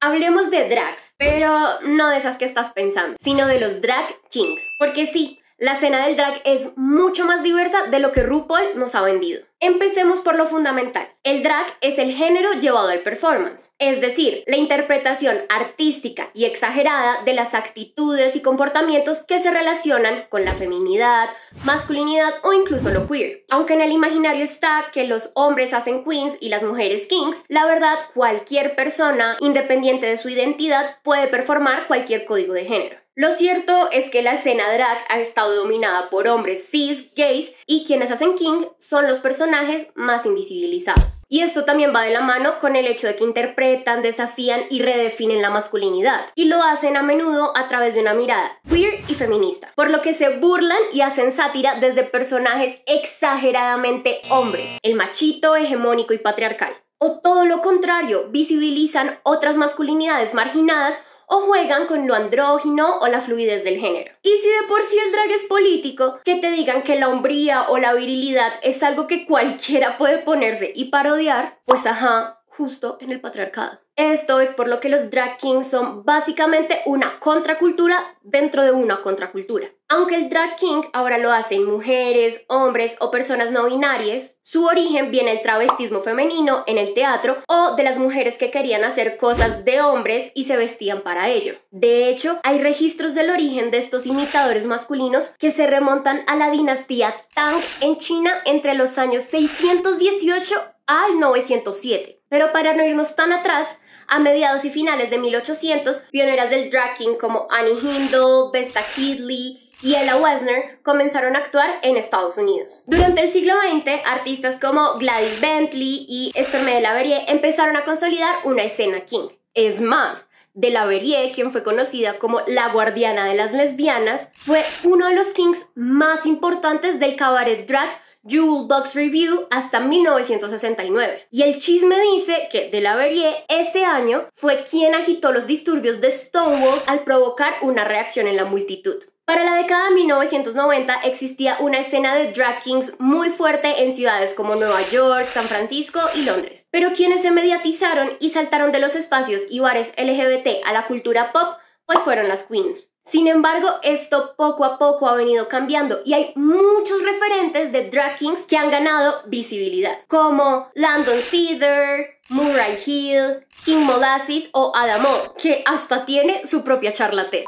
Hablemos de drags, pero no de esas que estás pensando, sino de los drag kings. Porque sí, la escena del drag es mucho más diversa de lo que RuPaul nos ha vendido. Empecemos por lo fundamental. El drag es el género llevado al performance, es decir, la interpretación artística y exagerada de las actitudes y comportamientos que se relacionan con la feminidad, masculinidad o incluso lo queer. Aunque en el imaginario está que los hombres hacen queens y las mujeres kings, la verdad cualquier persona, independiente de su identidad, puede performar cualquier código de género. Lo cierto es que la escena drag ha estado dominada por hombres cis, gays y quienes hacen king son los personajes más invisibilizados. Y esto también va de la mano con el hecho de que interpretan, desafían y redefinen la masculinidad. Y lo hacen a menudo a través de una mirada queer y feminista. Por lo que se burlan y hacen sátira desde personajes exageradamente hombres, el machito, hegemónico y patriarcal. O todo lo contrario, visibilizan otras masculinidades marginadas o juegan con lo andrógino o la fluidez del género. Y si de por sí el drag es político, que te digan que la hombría o la virilidad es algo que cualquiera puede ponerse y parodiar, pues ajá, justo en el patriarcado. Esto es por lo que los drag kings son básicamente una contracultura dentro de una contracultura. Aunque el drag king ahora lo hacen mujeres, hombres o personas no binarias, su origen viene del travestismo femenino en el teatro o de las mujeres que querían hacer cosas de hombres y se vestían para ello. De hecho, hay registros del origen de estos imitadores masculinos que se remontan a la dinastía Tang en China entre los años 618 al 907. Pero para no irnos tan atrás, a mediados y finales de 1800, pioneras del drag king como Annie Hindle, Vesta Kidley y Ella Wesner comenzaron a actuar en Estados Unidos. Durante el siglo XX, artistas como Gladys Bentley y Stormy de la Verrier empezaron a consolidar una escena king. Es más, de la Verrier, quien fue conocida como la guardiana de las lesbianas, fue uno de los kings más importantes del cabaret drag Jewel Box Review hasta 1969. Y el chisme dice que De la Verrier ese año fue quien agitó los disturbios de Stonewall al provocar una reacción en la multitud. Para la década de 1990 existía una escena de drag kings muy fuerte en ciudades como Nueva York, San Francisco y Londres. Pero quienes se mediatizaron y saltaron de los espacios y bares LGBT a la cultura pop, pues fueron las queens. Sin embargo, esto poco a poco ha venido cambiando y hay muchos referentes de drag kings que han ganado visibilidad, como Landon Cedar, Murray Hill, King Molasses o Adamo, que hasta tiene su propia charlate.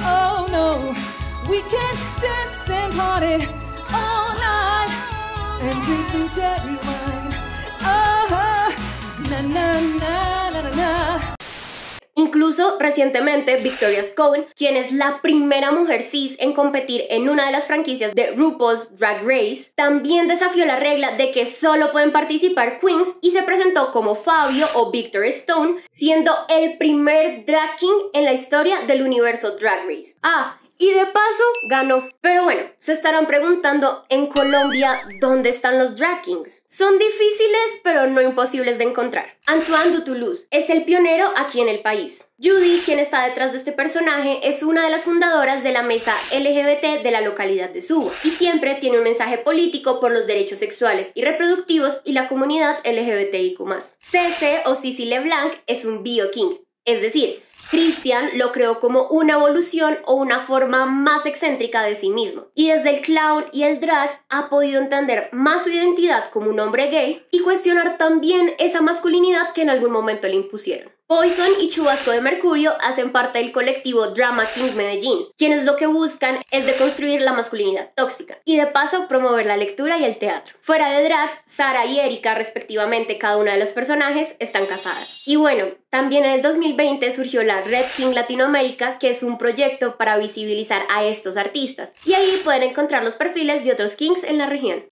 Oh no, we can dance and party all night and drink some cherry wine. Recientemente Victoria Scone, quien es la primera mujer cis en competir en una de las franquicias de RuPaul's Drag Race, también desafió la regla de que solo pueden participar queens y se presentó como Fabio o Victoria Stone, siendo el primer drag king en la historia del universo Drag Race. Ah, y de paso ganó. Pero bueno, se estarán preguntando en Colombia dónde están los drag kings. Son difíciles no imposibles de encontrar. Antoine de Toulouse es el pionero aquí en el país. Judy, quien está detrás de este personaje, es una de las fundadoras de la mesa LGBT de la localidad de Suba y siempre tiene un mensaje político por los derechos sexuales y reproductivos y la comunidad LGBTIQ+. CC o Cici LeBlanc es un bio-king, es decir, Christian lo creó como una evolución o una forma más excéntrica de sí mismo. Y desde el clown y el drag ha podido entender más su identidad como un hombre gay y cuestionar también esa masculinidad que en algún momento le impusieron. Poison y Chubasco de Mercurio hacen parte del colectivo Drama King Medellín, quienes lo que buscan es deconstruir la masculinidad tóxica y de paso promover la lectura y el teatro. Fuera de drag, Sara y Erika, respectivamente, cada una de los personajes, están casadas. Y bueno, también en el 2020 surgió la Red King Latinoamérica, que es un proyecto para visibilizar a estos artistas. Y ahí pueden encontrar los perfiles de otros kings en la región.